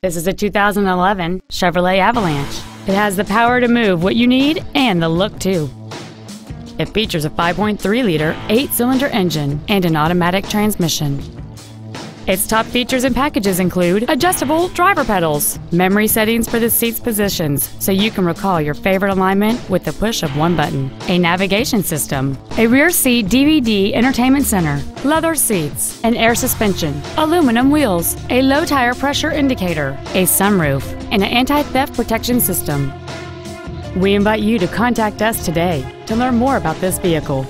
This is a 2011 Chevrolet Avalanche. It has the power to move what you need and the look too. It features a 5.3-liter eight-cylinder engine and an automatic transmission. Its top features and packages include adjustable driver pedals, memory settings for the seat's positions so you can recall your favorite alignment with the push of one button, a navigation system, a rear seat DVD entertainment center, leather seats, an air suspension, aluminum wheels, a low tire pressure indicator, a sunroof, and an anti-theft protection system. We invite you to contact us today to learn more about this vehicle.